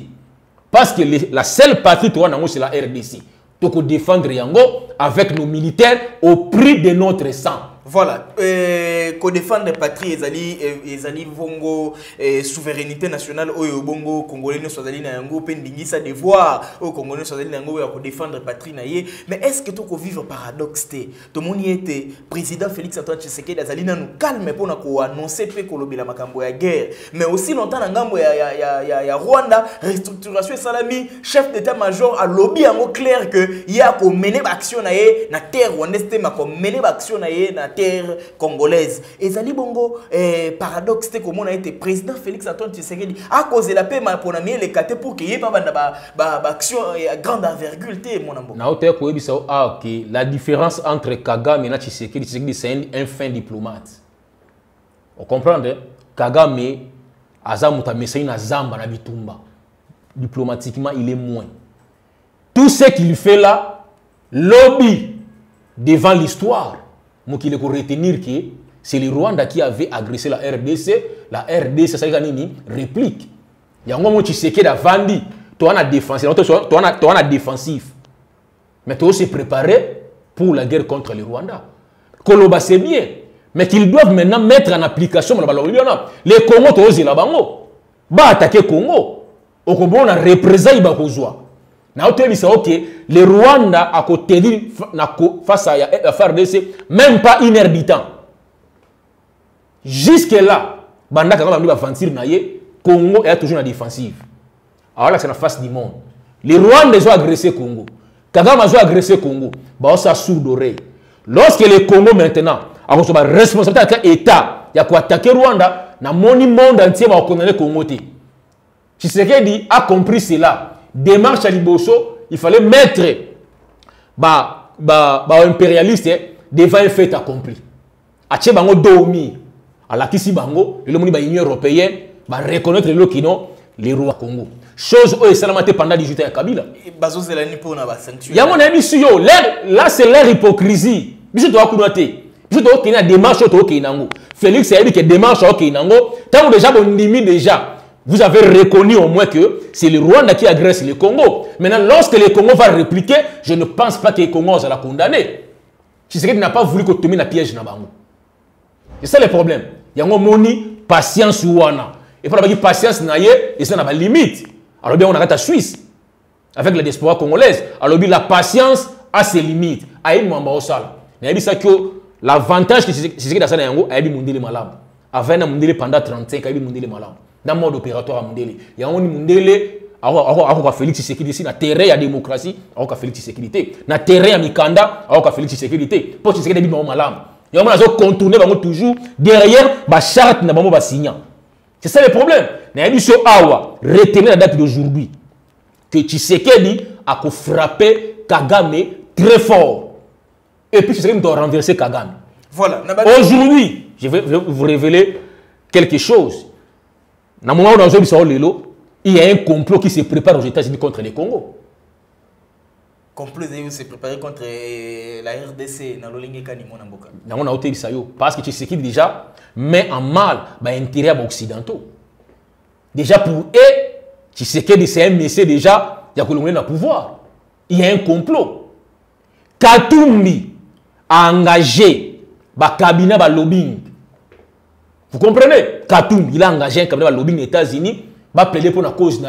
parce que la seule patrie towana yango c'est la rdc tokodéfendre yango avec nos militaires au prix de notre sang voilà. Euh, kodéfendre patrie ezali euh, ezali bongo euh, souveraineté nationale. Oyo bongo congolais nyonso azali na yango mpe ndingisa devoir. Oyo congolais nyonso azali na yango oyo ya kodéfendre patrie na ye. Mais est ce que tokovivre paradoxe te? Tomoni ete président félix antoine tshisekedi azali nanu calme mpona koannonce mpe kolobela makambo ya guerre. Mais aussi longtemps na ngambo ya, ya, ya, ya, ya rwanda restructuration esalami chef d'état major alobi yango clair que ye akomene baaction na ye na terre rwandaise te makomene baaction na ye na terre congolaise. Ezali bongo eh, paradoxe te komona ete président félix antoine tshisekedi akozela mpe mpona mieleka te pour ke ye mpa banda baaction ya grande envergule te mona mboka. Naotaya koyebisa o awa ke la différence entre kagame na tshisekedi tshisekedi c'est un fin diplomate. Ocomprendre kagame aza moto amesani na zamba na bitumba. Diplomatiquement il est moins. Tout ce qu'il fait là lobby devant l'histoire retenir que c'est le Rwanda qui avait agressé la RDC la RDC ça nini? Réplique. Yango mo tshisekedi avandi. Toza na défensive toza na défensif. Mais tozo se préparer pour la guerre contre le rwanda. Koloba c'est bien. Mais qu'ils doivent maintenant mettre en application maloba lobeli wana le congo tozozela bango baattake congo. Okobona représailles bakozwa naotoyebisa oke le rwanda akotenir face à fardc même pas temps. Jusque là bandaka na congo eya toujours na défensive. Awalakisa na face du monde. Le rwanda ezo agressé congo. Kagame azo agressé congo. Baosa sourd oreille. Lorsque le congo maintenant akozwa baresponsabilité aka état ya koattake rwanda namoni monde entier bakokondane congo te. Tshisekedi a compris cela démarche ya liboso il fallait mettre baimpérialiste ba, ba devant un fait accompli. Atie bango domi alakisi bango lelo moni baunion européenne bareconnaître lelo kino le roi congo. Chose oyo esalama te pendant 18 ans ya kabila. Yango nayebi si yo là c'est leur hypocrisie. Biso toa kuna te biso tookende na démarche oyo tookende nango. Félix ayebi ke démarche aokende nango. Ntango déjà bondimi déjà vous avez reconnu au moins que c'est le Rwanda qui agresse le Congo. Maintenant, lorsque le Congo va répliquer, je ne pense pas que le Congo va la condamner. Tshisekedi n'a pas voulu que tu la piège na bango. C'est ça le problème. Il y a un moni patience wana. Et pour la patience na ye, et ça n'a pas limite. Alors bien on arrête à Suisse avec la diaspora congolaise. Alors bien la patience a ses limites. Aïe mwamba osala. Mais il ça que l'avantage que Tshisekedi a ça na yango, aïe mundele malamu. Avant na mundele pendant 35, aïe mundele malamu. Na mode opératoire ya mondele yango ni mondele akoka félix tshisekedi si na terrain ya démocratie akoka félix tshisekedi te na terrain ya mikanda akoka félix tshisekedi te mpo tshisekedi ayebi bango malamu yango nazo contourne bango toujours derrière bacharte na bango basignant c'est ça le problème. Nayebi so awa retenir la date d'aujourd'hui. Que tshisekedi akofrappe kagame très fort. Et puis tshisekedi doit renverser kagame. Voilà. Aujourd'hui je vais vous révéler quelque chose na moment où lelo il y a un complot qui se prépare aux États-Unis contre le Congo. Complot qui se prépare contre la RDC dans l'Olingue Kanimo Namboka. Ça parce que qui déjà met en mal bah, intérêt occidentaux. Déjà pour eux, Tshisekedi c'est un message déjà il y a que le pouvoir. Il y a un complot. Katumbi a engagé bah cabinet bah lobbying vous comprenez? Katoum, il a engagé un cabinet de lobbying des États-Unis, va plaider pour la cause.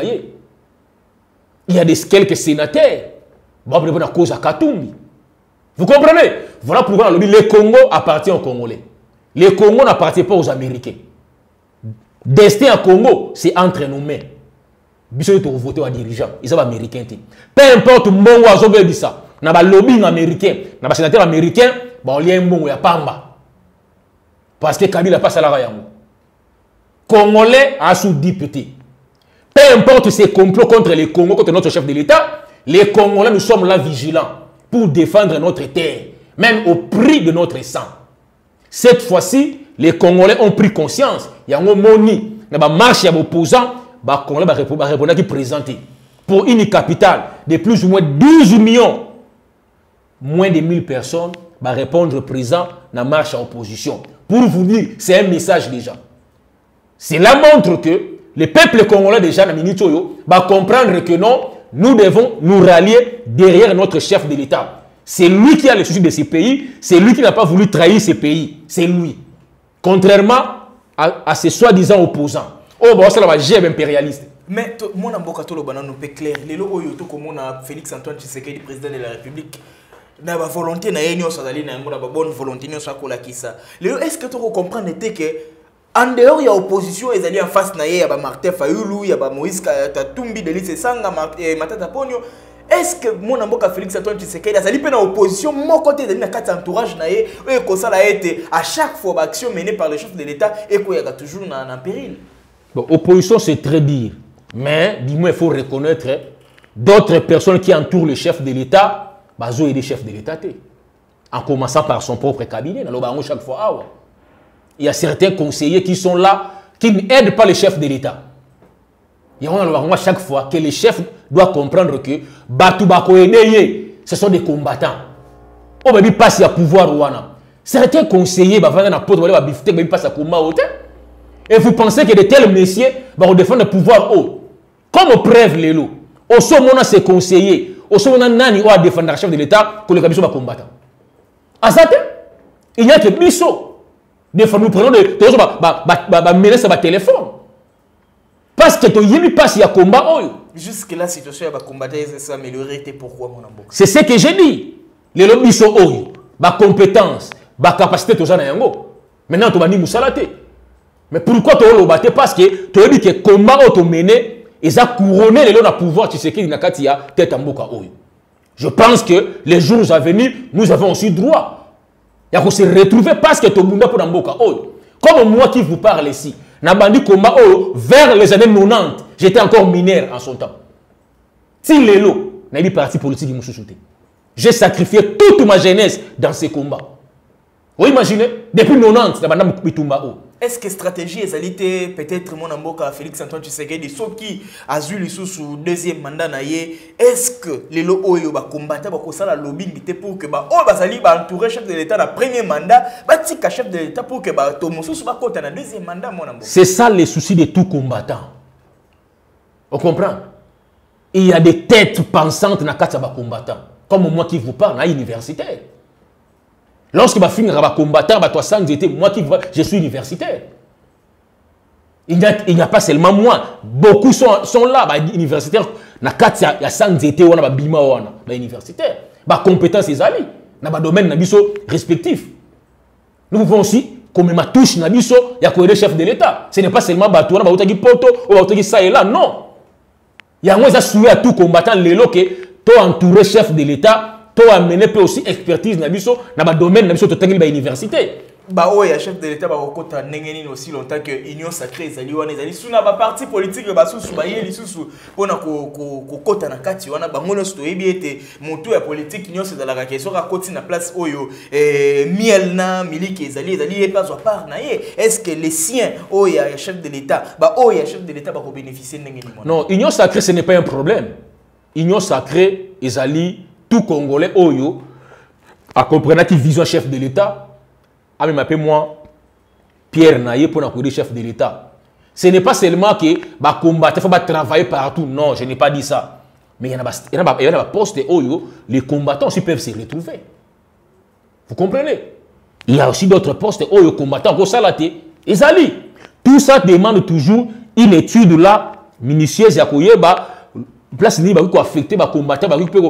Il y a des, quelques sénateurs, va plaider pour la cause à Katoum. Vous comprenez? Voilà pourquoi le lobby, le Congo appartient aux Congolais. Le Congo n'appartient pas aux Américains. Destin à Congo, c'est entre nos mains. biso to voter wa dirigeant ils sont américains peu importe mbongo azobebi ça na ba lobbying américain na ba sénateur américain ba lien mbongo ya pamba parce que Kabila pas à la yango. Congolais a sous député. Peu importe ces complots contre les Congos, contre notre chef de l'État, les Congolais, nous sommes là vigilants pour défendre notre terre, même au prix de notre sang. Cette fois-ci, les Congolais ont pris conscience. Il y a un moni, il y a marche opposant, les Congolais vont répondre qui présenté pour une capitale de plus ou moins 12 millions, moins de 1000 personnes vont répondre présent dans la marche à opposition. Pour vous dire, c'est un message déjà. Cela montre que le peuple congolais déjà, va comprendre que non, nous devons nous rallier derrière notre chef de l'État. C'est lui qui a le souci de ces pays, c'est lui qui n'a pas voulu trahir ces pays. C'est lui. Contrairement à, ces soi-disant opposants. Oh, bon, c'est la gève impérialiste. Mais moi, je suis clair. Lelo, Félix Antoine Tshisekedi, président de la République, na bavolonté na ye nyonso na yango na babonne volonté nyonso akolakisa lelo que tokocomprendre te ke en dehors ya opposition ezali en face na ye ya bamartin fayulu ya bamoïse tatumbi delise esanga matata ponio est ce que mwana mboka félix antoine tshisekedi azali mpe na opposition moko te ezali na kati ya entourage na ye oyo ekosala ete à chaque fois baaction menée par le chef de l'état ekoyaka toujours na, na péril? Bon, opposition c'est très dire mais moins il faut reconnaître d'autres personnes qui entourent le chef de l'état bazo aider chef de l'État en commençant par son propre cabinet dans chaque fois ah il y a certains conseillers qui sont là qui n'aident pas le chef de l'État. Il y a chaque fois que le chef doit comprendre que ce sont des combattants. Oh baby passe à pouvoir wana. Certains conseillers bah na poto ba bifte passe à combat et vous pensez que de tels messieurs vont défendre le pouvoir haut. Comme preuve lelo osomona ses conseillers osomona nani oyo adéfendaka chef de l'état koleka biso bacombattant aza te il n'y a que biso nous prenons de tozo bamenace ya batelefone parce que toyebi mpasi ya combat oyo jusque la situation ya bacombattant s'améliorer te pourquoi mona mboka c'est ce que j'ai dit. Lelo biso oyo bacompétence bacapacité toza na yango maintenant tobandi mosala te mais pourquoi toloba te parce que toyebi ke combat oyo tomene eza couronné lelo na pouvoir tshisekedi na kati ya tete oyo. Je pense que les jours à venir nous avons aussi droit. Ya kose retrouver parce que tobunda mpo na comme moi qui vous parle ici na bandi combat oyo vers les années 90 j'étais encore mineur en son temps. Ti lelo nayebi parti politique mosusu te. J'ai sacrifié toute ma jeunesse dans ces combats. Vous imaginez? Depuis 90 na banda bitumba oyo est-ce que stratégie ezali te peut-être mwana mboka félix antoine tshisekedi soki azwi lisusu deuxième mandat na ye est-ce que lelo oyo bakombata bakosala lobingi te pour que baoyo bazali baentouré chef de l'état na premier mandat batika chef de l'état pour que bato mosusu bakota na deuxième mandat mwana mboka? C'est ça le souci de tout combattant. On comprend? Il y a des têtes pensantes na kati ya comme moi qui vous parle na universitaire Lorsque ma fille va combattre, toi j'étais moi qui je suis universitaire. Il n'y a, il a pas seulement moi, beaucoup sont, sont là, bah, universitaires. Na kati ya sans j'étais wana ba bima wana, ba universitaire. Ba compétences ezali, na ba domaine na biso respectif. Nous pouvons aussi comme ma touche na biso ya ko chef de l'état. Ce n'est pas seulement ba wana ba utaki poto ou ba utaki ça et là, non. Yango eza souhait à tout combattant lelo que to entouré chef de l'état amener aussi expertise na biso na badomaine na biso totangeli bauniversité baoyo ya chef de l'état nini aussi longtemps que union sacré ezali wana ezali suna baparti politique kokota na kati wana bango nyonso toyebi ete motu ya politike nyonso ezalaka ke soki akoti na place oyo miel na miliki ezali ezali ye mpe azwa part na ye est ce que les siens oyo ya chef de l'état baoyo ya chef de l'état bakobénéficie ndenge nini non union sacré ce n'est pas un problème. Union sacré ezali tout Congolais oyo a comprenaki vision chef de l'État a même appelé moi Pierre Naye pour la chef de l'État. Ce n'est pas seulement que bah combattre, il faut travailler partout. Non, je n'ai pas dit ça. Mais il y en a il poste oyo, les combattants aussi peuvent se retrouver. Vous comprenez? Il y a aussi d'autres postes oyo combattants au salate. Ezali. Tout ça demande toujours une étude là minutieuse koyeba place nini bakoki koaffecte bacombattant bakoki mpe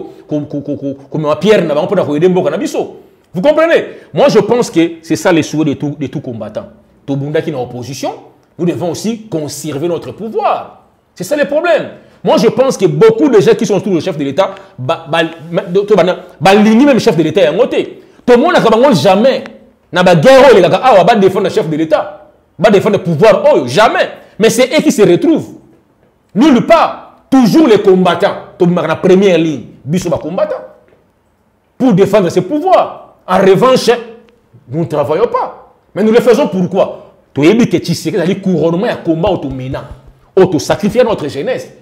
komema pierre na bango mpona mboka na biso. Vous comprenez? Moi je pense que c'est ça le souhait de tout, de tout combattant. Tobundaki na opposition nous devons aussi conserver notre pouvoir. C'est ça le problème moi je pense que beaucoup de gens qui sont autour du chef de l'état balingi même chef de l'état yango te tomonaka bango jamais. Na baguerre oyo elekaka awa badéfendre chef de l'état. Badéfendre pouvoir jamais. Mais c'est eux qui se retrouvent. Nulle part toujours les combattants, la première ligne, biso combattants, pour défendre ses pouvoirs. En revanche, nous ne travaillons pas. Mais nous le faisons pourquoi Tu as dit que tu sais que le couronnement est combat auto-menant, auto-sacrifier notre jeunesse.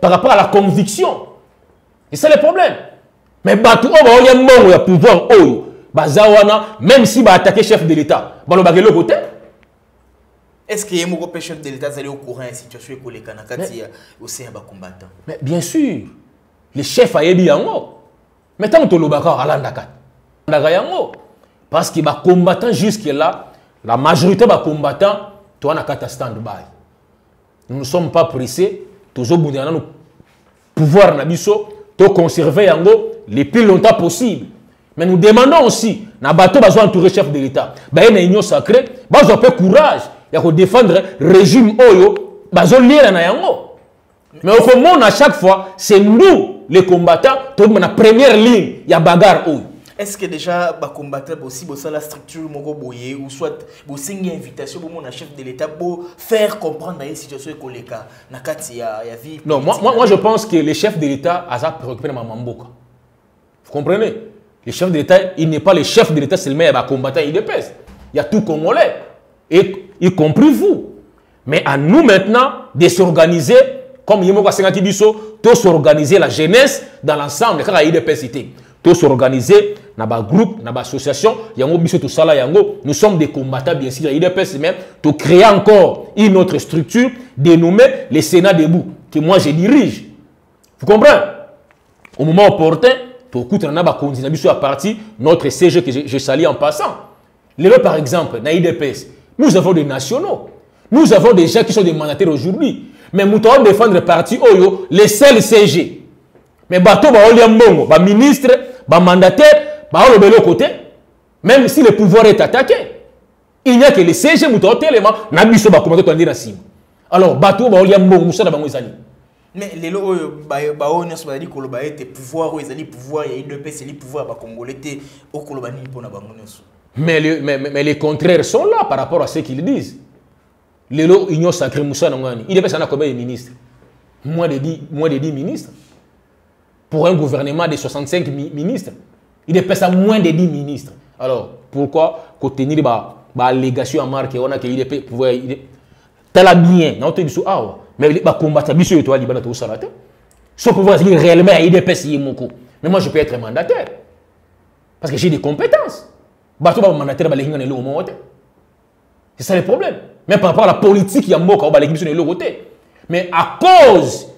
Par rapport à la conviction. Et c'est le problème. Mais batou oh bah on mort ya pouvoir oh bazawana même si ba attaquer chef de l'état balo bagelo côté est-ce que yemoko pe chef de l'état azali au courant ya situation ekoleka na kati ya osein ya bacombattant mais bien sûr le chef ayebi yango. Mais ntango tolobaka alandaka andaka yango. Parce que bacombattant jusque là la majorité bacombattant toza na kati ya stand by nous ne sommes pas pressés. Tozobundela nano pouvoir na biso toconserve yango le plus longtemps possible. Mais nous demandons aussi na bato bazwa entouré chef de l'état. Baye na union sacré bazwa mpe courage ya kodéfendre régime oyo bazoliela na yango. Mais okomona à chaque fois c'est nous les combattants tobima na première ligne ya bagarre oyo. Est-ce que déjà bacombattant bosi bosala structure moko boye ou soit bosengi invitation bomona chef de l'état bo faire comprendre ye situation ekoleka na kati ya, ya vie non moi, moi, moi je pense que le chef de l'état aza préoccupé na mamamboka vous comprenez? Le chef de l'état il n'est pas le chef de l'état seulement ya bacombattant idps il y a tout congolais. Et y compris vous. Mais à nous maintenant de s'organiser, comme Yemoko Sengati Biso, de s'organiser la jeunesse dans l'ensemble, car il a des s'organiser na baassociation yango biso tosala yango nous sommes des combattants bien sûr ya idps même to créer encore une autre structure dénommée le sénat debout que moi je dirige. Vous comprenez? Au moment opportun tokutana na bakonzi na biso ya parti notre cg que je, je salie en passant. Lelo par exemple na idps nous avons des nationaux. Nous avons des gens qui sont des mandataires aujourd'hui. Mais moto aodéfendre parti oyo le seul cg mais baolia mbongo baministre bamandataire baoloba eloko te même si le pouvoir est attaqué il n'y a que le cg moto aotelema na biso bakomata toandi na nsima alors bato baolia mbongo mosala bango ezali mais lelo oyo baoyo nyonso bazali koloba ete pouvoir oyo ezali pouvoir ya idps ezali pouvoir ya bakongolais te okoloba nini mpona bango nyonso mais, le, mais, mais les contraires sont là par rapport à ce qu'ils disent. Lelo union sacré mosala nango nani idps ana combien de ministres. Moins de 10, moins de 10 ministres. Pour un gouvernement de 65 mi ministres il dépêche à moins de 10 ministres. Alors pourquoi kotenir baalégation ya marke wana ke idp pouvoir tala bien naotoyi biso awa mais bakombata biso oyo toya libanda tokosala te so pouvoir ezali réellement ya idps ye moko mais moi je peux être mandataire. Parce que j'ai des compétences bato na c'est ça le problème mais par rapport à la politique ya mboka oyo balengi biso na eloko te mais à cause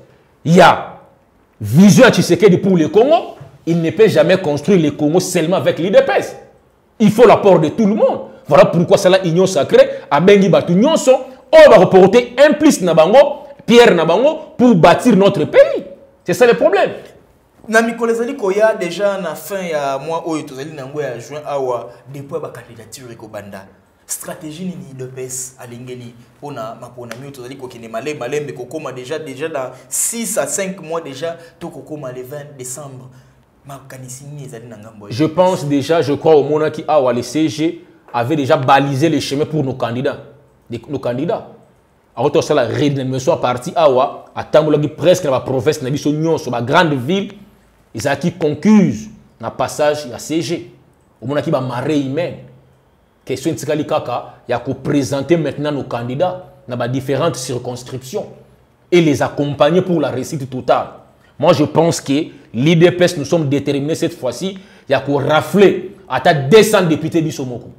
ya vision Tshisekedi pour le Congo, il ne peut jamais construire le Congo seulement avec l'IDPS. Il faut l'apport de tout le monde. Voilà pourquoi c'est la union sacrée, à Bengi Batu Nyonso, on va reporter un plus Nabango, Pierre Nabango, pour bâtir notre pays. C'est ça le problème. Na mikolo ezali koya déjà na fin ya mois oyo tozali nango ya juin awa depuis ba candidature ekobanda stratégie nini idps alingeli? Mpona maponami oyo tozali kokende malembe malembe kokóma déjà déjà dans 6 à 5 mois déjà to kokóma le 20 décembre. Makanisi nini ezali na ngambo je pense déjà je crois omonaki awa le cg avait déjà balisé le chemin pour nos candidats. Nos candidats. Awa tosala redynamisation ya parti awa atambolaki presque na baprovince na biso nyonso bagrande ville ezalaki concuse na passage ya cg omonaki bamare humaine question etikali kaka ya koprésenter maintenant nos candidats dans différentes circonscriptions et les accompagner pour la réussite totale. Moi, je pense que l'IDPS, nous sommes déterminés cette fois-ci, il y a qu'on rafler à 200 députés Bissomoko.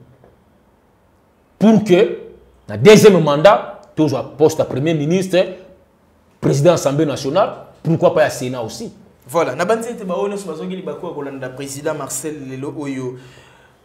Pour que, dans le deuxième mandat, toujours poste à Premier ministre, président de l'Assemblée nationale, pourquoi pas à Sénat aussi. Voilà, na banzi ete baoyo nyonso bazongeli bakoya kolanda président Marcel lelo oyo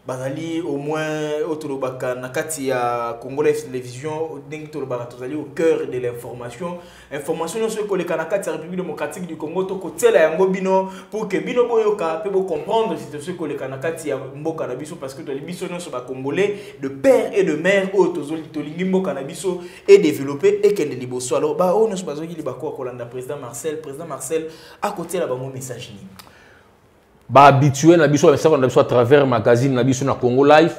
bazali au moins oyo tolobaka na kati ya congolais télévision ndenge tolobaka tozali au cœur de l'information. Information nyonso ekoleka na kati ya république démocratique du congo tokotiela yango bino pour que bino boyoka mpe bocomprendre situation ekoleka na kati ya mboka na biso parce que tozali biso nyonso bacongolais de père et de mère oyo tolingi mboka na biso edéveloppe ekende liboso. Alors baoyo nyonso bazokili bakoka kolanda président marcel président marcel akotiela bango message nini biso bamisaka na biso à travers magazine na biso na congo live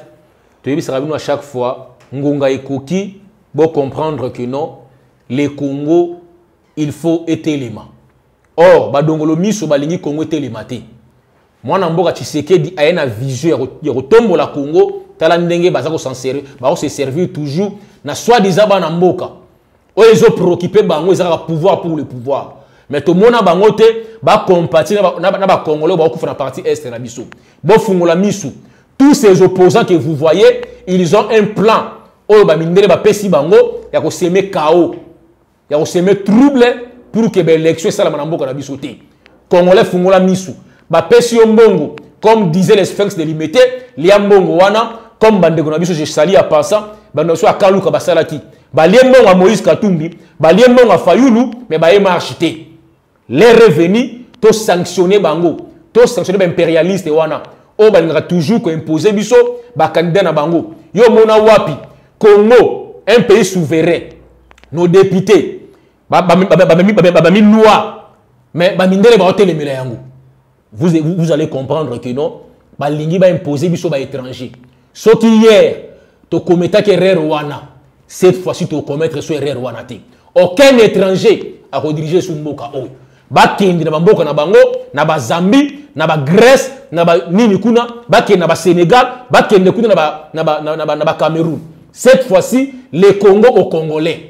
toyebisaka bino à chaque fois ngonga ekoki bocomprendre que non le congo il faut etelema or badongolo miso balingi congo etelema te. Mwana mboka tshisekedi aye na vision ya kotombola congo tala ndenge baza bakose servir toujours na soi-disant bana oyo ezopreoccupe bango eza kaka pouvoir pour le pouvoir mais tomona bango te bacompati na bacongolais bakokufa na partie est na biso. Bofungola misu. Tous ces opposants que vous voyez ils ont un plan. Oyo bamindele bapesi bango ya koseme kao ya koseme trouble pour que baélection esalama na mboka na biso te. Congolais fungola misu. Bapesi yo mbongo. Comme disait les sphinx de limité lia mbongo wana comme bandeko na biso jesali ya passant bandeko na biso ya kaluka basalaki balie mbongo ya moïse katumbi balie mbongo ya fayulu mais baye marche te les revenus to sanctionner bango to sanctionner baimpérialiste wana oyo balingaka toujours koimpose biso bakandidat na bango yo mona wapi congo un pays souverain nos députés babami loi mais bamindele baotelemela yango vous, vous allez comprendre que non balingi baimpose biso baétranger soki hier tokometaki erreur wana cette fois-ci tokomettre so erreur wana te aucun étranger akodirige su mboka oyo bakende na bamboka na bango na bazambi na bagrèce na banini kuna bakende na basénégal bakende kuna na bacameroun cette fois-ci le congo au congolais.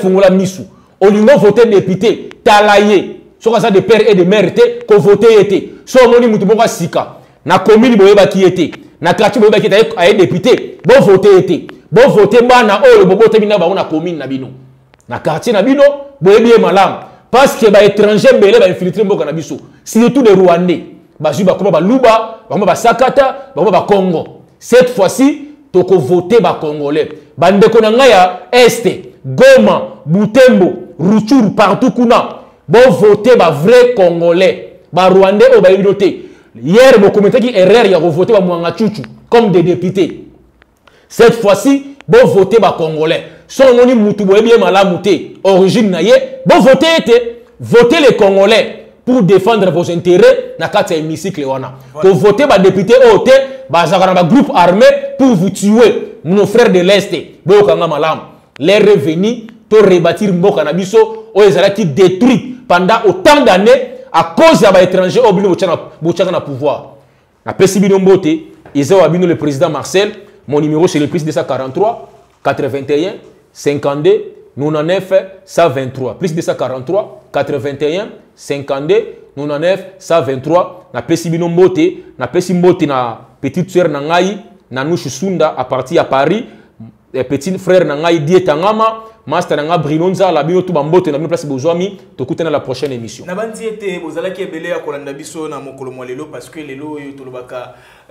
Fungola misu. Olingo vote député tala ye soki de père et de mère te kovote ye te so omoni motu moko asika. Na commune boyebaki ye te na quartier boyebaki ete aye- aye député. Bovote ye te bovote bana oyo bobotami na bango na commune na bino. Na quartier na bino boyebi ye malamu parce que baétranger mbele bainfiltre mboka na biso. Surtout les rwandais bazwi bakoma baluba bakoma basakata bakoma bacongo cette fois-ci tokovote bacongolais bandeko na ngai ya este goma butembo ruchuru partout kuna bovote bavrai congolais. Barwandais oyo bayebi no te hier bokometaki erreur ya kovote bamwanga cucu comme des députés. Cette fois-ci bovote bacongolais so omoni mutu boyebi ye malamu te. Origine na ye. Bovote ye te vote les congolais pour défendre vos intérêts na kati ya hémicycle wana. Kovote badéputé oyo te bazalaka na bagroupe armé pour vous tuer nos frères de l'est. Boyokanga malamu. Les revenu to rebâtir mboka na biso oyo ezalaki détruit pendant autant d'années à cause ya baétranger oyo bino botiaka na pouvoir. Napesi bino mbote eza wa bino le président marcel mon numéro c'est le plus 243 81 52 99 123 plus 243 81 52 99 123 napesi bino mbote napesi mbote na petite sœur na ngai nanouche sunda à partir ya paris. Eh, petit frère na ngai die tangama. Master na ngai brino nzala bino tu bambote na bino place bozwami tokutana la prochaine émission. Nabandi ete bozalaki ebele kolanda biso na mokolo mwa lelo parce que lelo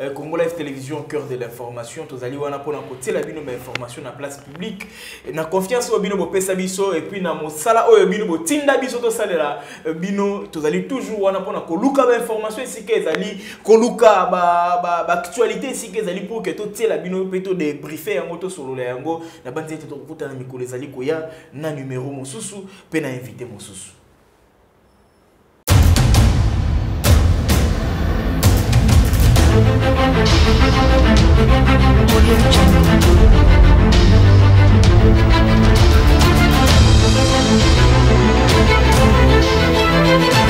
congo live télévision cœur de l'information tozali wana mpona kotiela bino bainformation na place publique. Na confiance oyo bino bopesa biso et puis na mosala oyo bino botinda biso tosalela euh, bino tozali toujours wana mpona koluka bainformation esika ezali koluka baactualité esika ezali pour ke totiela bino mpe todebriefe yango tosolola yango. Nabandi ete tokokutana mikolo ezali koya na numero mosusu mpe na invité Audio Jungle.